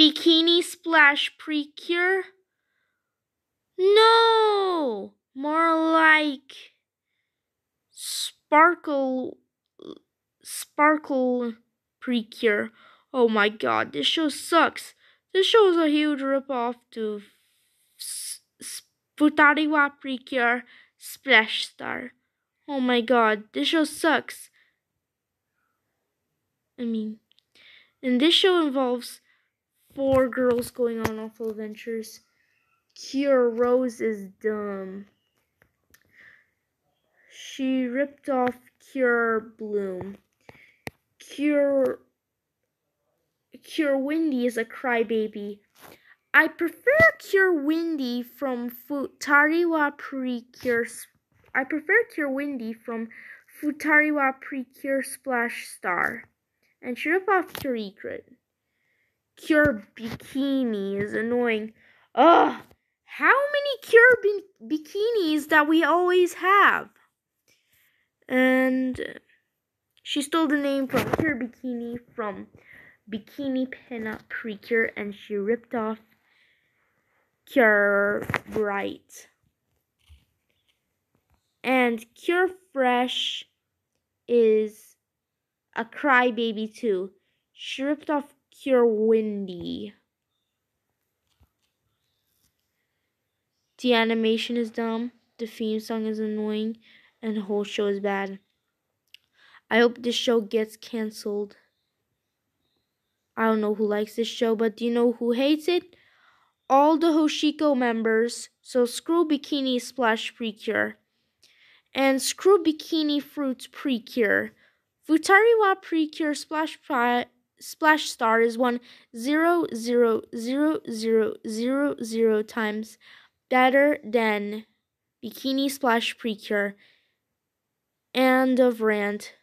Bikini Splash Precure? No! More like Sparkle Sparkle Precure. Oh my god, this show sucks. This show is a huge ripoff to Futariwa Precure Splash Star. Oh my god, this show sucks. I mean, and this show involves four girls going on awful adventures. Cure Rose is dumb. She ripped off Cure Bloom. Cure Cure Windy is a crybaby. I prefer Cure Windy from Futariwa Precure. I prefer Cure Windy from Futariwa Precure Splash Star. And she ripped off Cure Egret. Cure Bikini is annoying. Ugh! How many Cure bikinis that we always have? And she stole the name from Cure Bikini from Bikini Pinup Precure and she ripped off Cure Bright. And Cure Fresh is a crybaby too. She ripped off Cure Windy. The animation is dumb, the theme song is annoying, and the whole show is bad. I hope this show gets cancelled. I don't know who likes this show, but do you know who hates it? All the Hoshiko members. So screw Bikini Splash Precure. And screw Bikini Fruits Precure. Futariwa Precure Splash Splash Star is one zero zero zero zero zero zero times better than Bikini Splash Precure. End of rant.